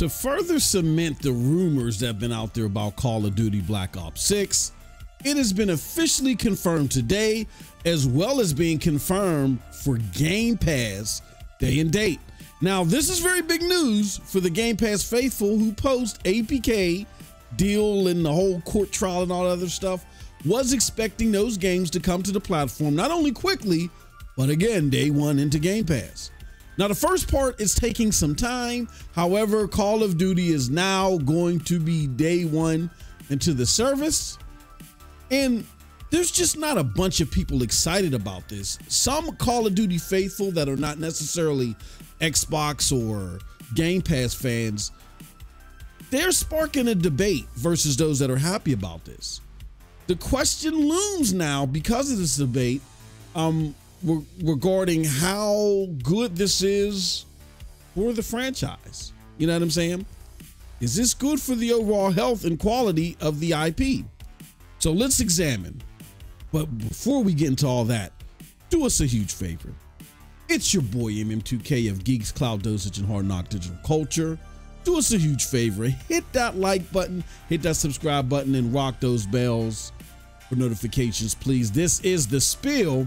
To further cement the rumors that have been out there about Call of Duty Black Ops 6, it has been officially confirmed today, as well as being confirmed for Game Pass day and date. Now, this is very big news for the Game Pass faithful who post ABK deal and the whole court trial and all that other stuff was expecting those games to come to the platform not only quickly, but again, day one into Game Pass. Now, the first part is taking some time. However, Call of Duty is now going to be day one into the service. And there's just not a bunch of people excited about this. Some Call of Duty faithful that are not necessarily Xbox or Game Pass fans, they're sparking a debate versus those that are happy about this. The question looms now because of this debate um, regarding how good this is for the franchise. You know what I'm saying? Is this good for the overall health and quality of the IP? So let's examine. But before we get into all that, do us a huge favor. It's your boy MM2K of GEIX, Cloud Dosage, and Hard Knock Digital Culture. Do us a huge favor. Hit that like button, hit that subscribe button, and rock those bells for notifications, please. This is The Spill.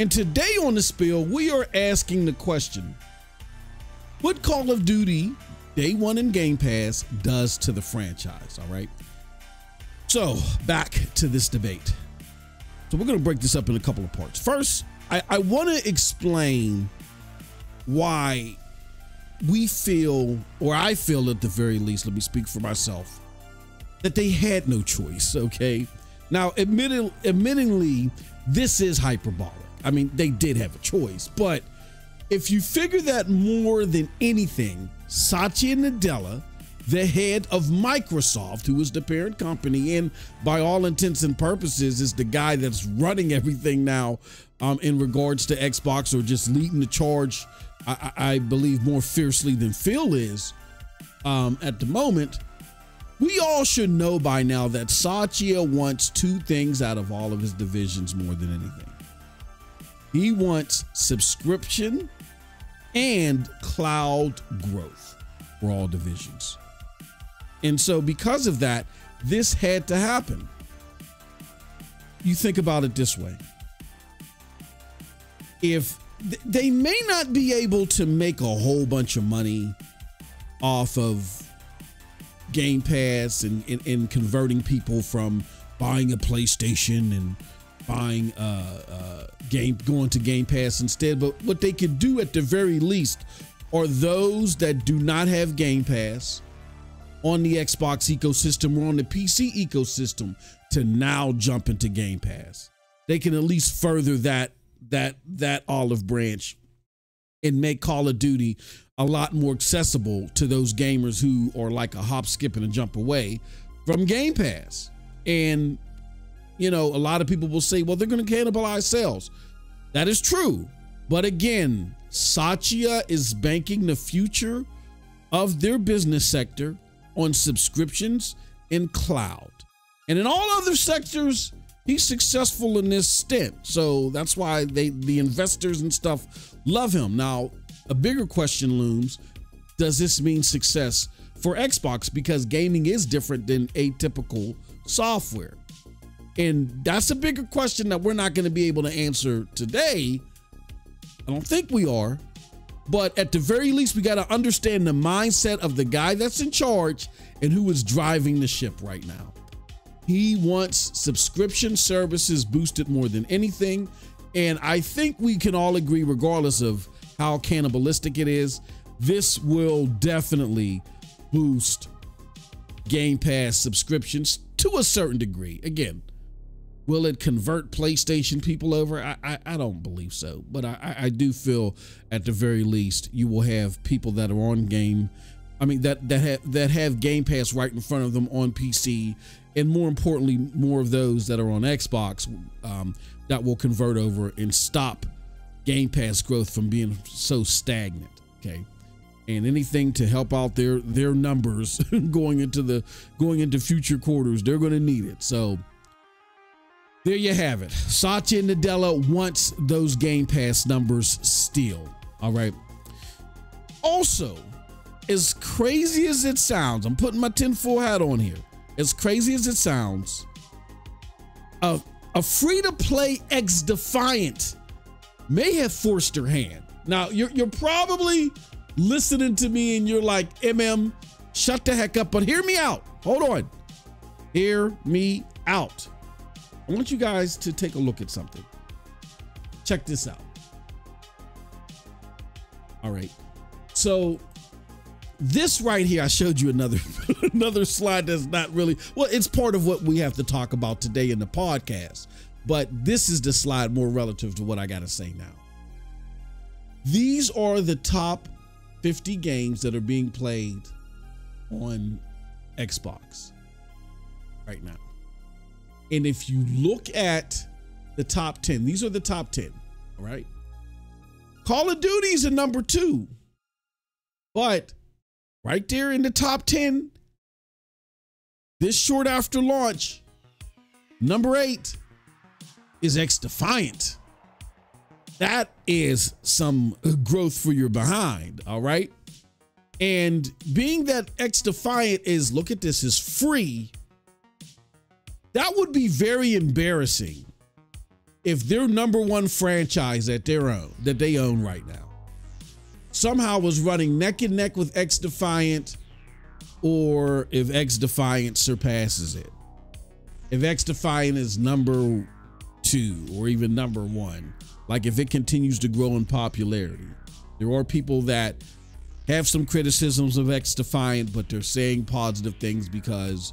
And today on The Spill, we are asking the question What Call of Duty Day One in Game Pass does to the franchise? All right. So, back to this debate. So, we're going to break this up in a couple of parts. First, I, I want to explain why we feel, or I feel at the very least, let me speak for myself, that they had no choice, okay? Now, admitting, admittingly, this is hyperbolic. I mean, they did have a choice, but if you figure that more than anything, Satya Nadella the head of Microsoft, who is the parent company, and by all intents and purposes is the guy that's running everything now um, in regards to Xbox or just leading the charge, I, I believe, more fiercely than Phil is um, at the moment. We all should know by now that Satya wants two things out of all of his divisions more than anything. He wants subscription and cloud growth for all divisions. And so, because of that, this had to happen. You think about it this way if they may not be able to make a whole bunch of money off of Game Pass and, and, and converting people from buying a PlayStation and buying uh, uh, game going to Game Pass instead. But what they could do at the very least are those that do not have Game Pass on the Xbox ecosystem or on the PC ecosystem to now jump into Game Pass. They can at least further that that that olive branch and make Call of Duty a lot more accessible to those gamers who are like a hop, skip, and a jump away from Game Pass. And you know, a lot of people will say, well, they're going to cannibalize sales. That is true. But again, Satya is banking the future of their business sector on subscriptions and cloud. And in all other sectors, he's successful in this stint. So that's why they the investors and stuff love him. Now, a bigger question looms, does this mean success for Xbox because gaming is different than atypical software? And that's a bigger question that we're not going to be able to answer today. I don't think we are. But at the very least, we got to understand the mindset of the guy that's in charge and who is driving the ship right now. He wants subscription services boosted more than anything. And I think we can all agree, regardless of how cannibalistic it is, this will definitely boost Game Pass subscriptions to a certain degree. Again, Will it convert PlayStation people over? I, I, I don't believe so, but I, I do feel at the very least you will have people that are on game. I mean that that have that have Game Pass right in front of them on PC, and more importantly, more of those that are on Xbox um, that will convert over and stop Game Pass growth from being so stagnant. Okay, and anything to help out their their numbers going into the going into future quarters, they're going to need it. So there you have it. Satya Nadella wants those Game Pass numbers still. All right. Also, as crazy as it sounds, I'm putting my tinfoil hat on here. As crazy as it sounds, a, a free to play XDefiant may have forced her hand. Now, you're, you're probably listening to me and you're like, MM, shut the heck up, but hear me out. Hold on. Hear me out. I want you guys to take a look at something. Check this out. All right. So this right here, I showed you another another slide that's not really well, it's part of what we have to talk about today in the podcast. But this is the slide more relative to what I gotta say now. These are the top 50 games that are being played on Xbox right now. And if you look at the top 10, these are the top 10, all right? Call of Duty's a number two. But right there in the top 10, this short after launch, number eight is XDefiant. That is some growth for your behind, all right? And being that XDefiant is, look at this, is free, that would be very embarrassing if their number one franchise that they own, that they own right now, somehow was running neck and neck with XDefiant, or if XDefiant surpasses it. If XDefiant is number two or even number one, like if it continues to grow in popularity. There are people that have some criticisms of XDefiant, but they're saying positive things because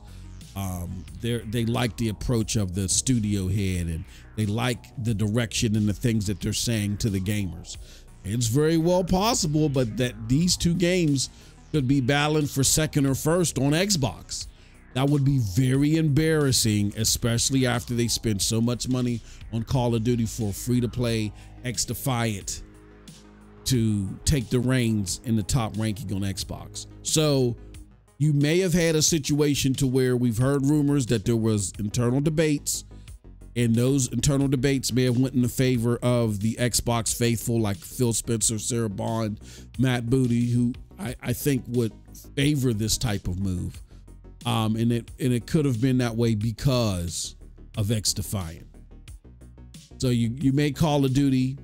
um, they like the approach of the studio head and they like the direction and the things that they're saying to the gamers. It's very well possible, but that these two games could be battling for second or first on Xbox. That would be very embarrassing, especially after they spent so much money on Call of Duty for free to play XDefiant to take the reins in the top ranking on Xbox. So you may have had a situation to where we've heard rumors that there was internal debates and those internal debates may have went in the favor of the Xbox faithful like Phil Spencer, Sarah Bond, Matt Booty, who I, I think would favor this type of move. Um, and it and it could have been that way because of XDefiant. So you you make Call of Duty,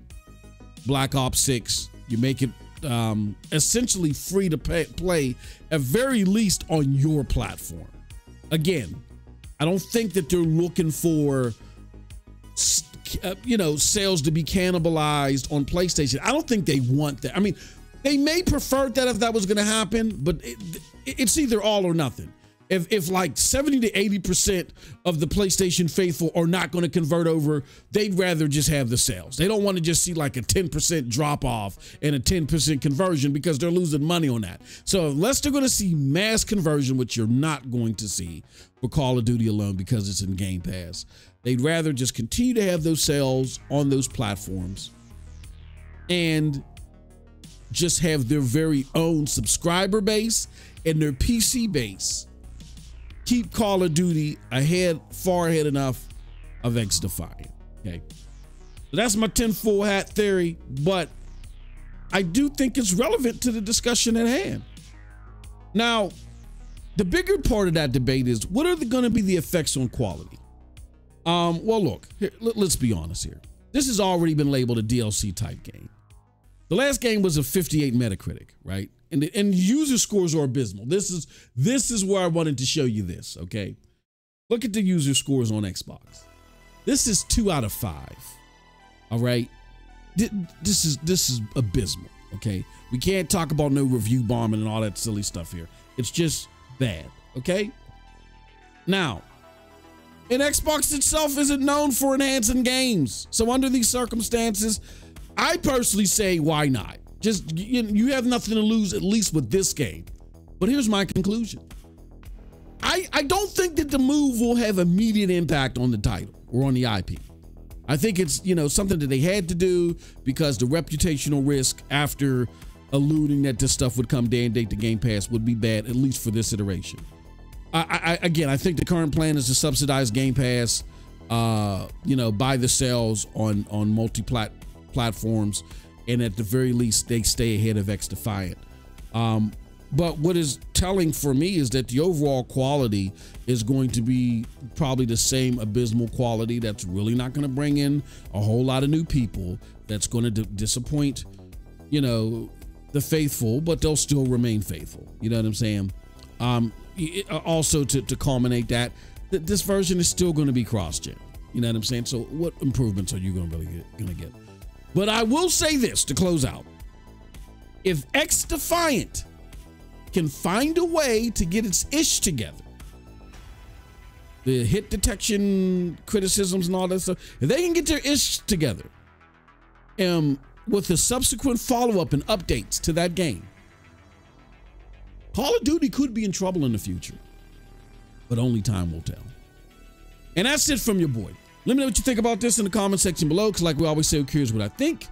Black Ops Six, you make it um, essentially free to pay, play, at very least on your platform. Again, I don't think that they're looking for uh, you know sales to be cannibalized on PlayStation. I don't think they want that. I mean, they may prefer that if that was going to happen, but it, it's either all or nothing if if like 70 to 80% of the PlayStation faithful are not going to convert over, they'd rather just have the sales. They don't want to just see like a 10% drop off and a 10% conversion because they're losing money on that. So unless they're going to see mass conversion, which you're not going to see for Call of Duty alone because it's in Game Pass, they'd rather just continue to have those sales on those platforms and just have their very own subscriber base and their PC base keep Call of Duty ahead, far ahead enough of XDefiant. Okay. So that's my tinfoil hat theory, but I do think it's relevant to the discussion at hand. Now, the bigger part of that debate is what are going to be the effects on quality? Um, well, look, here, let, let's be honest here. This has already been labeled a DLC type game. The last game was a 58 Metacritic, right? And and user scores are abysmal. This is this is where I wanted to show you this, okay? Look at the user scores on Xbox. This is 2 out of 5. All right? This is this is abysmal, okay? We can't talk about no review bombing and all that silly stuff here. It's just bad, okay? Now, and Xbox itself isn't known for enhancing games. So under these circumstances, I personally say, why not? Just you, you have nothing to lose, at least with this game. But here's my conclusion. I, I don't think that the move will have immediate impact on the title or on the IP. I think it's, you know, something that they had to do because the reputational risk after alluding that this stuff would come day and date to Game Pass would be bad, at least for this iteration. I, I again, I think the current plan is to subsidize Game Pass, uh, you know, buy the sales on on multi-plat platforms, and at the very least, they stay ahead of XDefiant. Um, But what is telling for me is that the overall quality is going to be probably the same abysmal quality that's really not going to bring in a whole lot of new people, that's going to disappoint, you know, the faithful, but they'll still remain faithful. You know what I'm saying? Um, uh, also, to, to culminate that, th- this version is still going to be cross gen. You know what I'm saying? So, what improvements are you going to really get, to get? But I will say this to close out: if XDefiant can find a way to get its ish together, the hit detection criticisms and all that stuff, if they can get their ish together, um, with the subsequent follow up and updates to that game, Call of Duty could be in trouble in the future, but only time will tell. And that's it from your boy. Let me know what you think about this in the comment section below, because like we always say, we're curious what I think.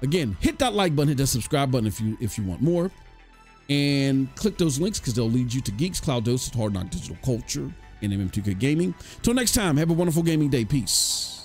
Again, hit that like button, hit that subscribe button if you if you want more. And click those links because they'll lead you to GEIX, Cloud Dose, Hard Knock Digital Culture, and MM2K Gaming. Till next time, have a wonderful gaming day. Peace.